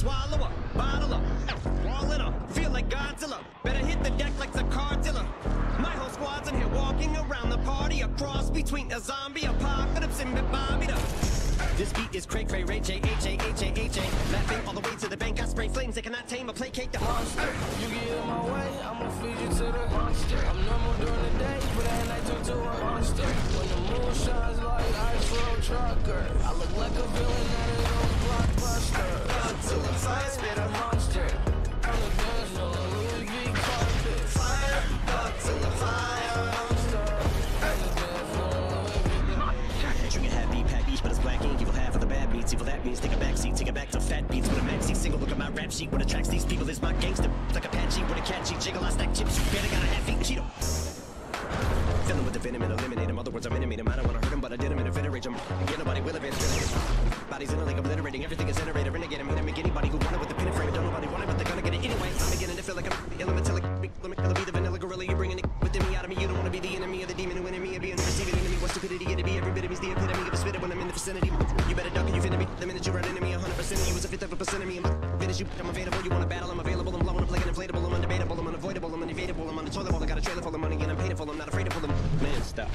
Swallow up, bottle up, all in up, feel like Godzilla. Better hit the deck like the Cardilla. My whole squad's in here walking around the party, a cross between a zombie apocalypse and Bobby. This beat is Craig cray, Ray J, H A, H A, H A. Laughing all the way to the bank, I spray flames that cannot tame or placate the monster. You get in my way, I'ma feed you to the monster. I'm normal during the day, but at night turn to a monster. When the moon shines like ice road trucker, I look like a villain. That means take a back seat, take it back to fat beats with a maxi single. Look at my rap sheet. What attracts these people is my gangster. Like Apache with a catchy jiggle. I stack chips. You barely got a half eat Cheeto. Filling with the venom and eliminate him. Other words, I'm intimate him. I don't wanna hurt him, but I did him in a fit rage. I'm get nobody will advance. Bodies in a lake obliterating. Everything is generated. Renegade. I mean, I make anybody who want it with the pin and frame. Don't nobody want it, but they're gonna get it anyway. I'm beginning to feel like I'm the elemental. Let me be the vanilla gorilla. You're bringing it within me out of me. You don't wanna be the enemy of the demon who me and being receiving enemy. What stupidity it'd be? Every bit of me's the epitome of a spitter when I'm in the vicinity. You better duck and you. The minute you run into me, 100% of you is a fifth of a percent of me. Finish you. I'm available. You wanna battle? I'm available. I'm blowing up like an inflatable. I'm undebatable. I'm unavoidable. I'm unevadable. I'm on the toilet bowl. I got a trailer full of money and I'm paid for. I'm not afraid to pull them. Man, stop.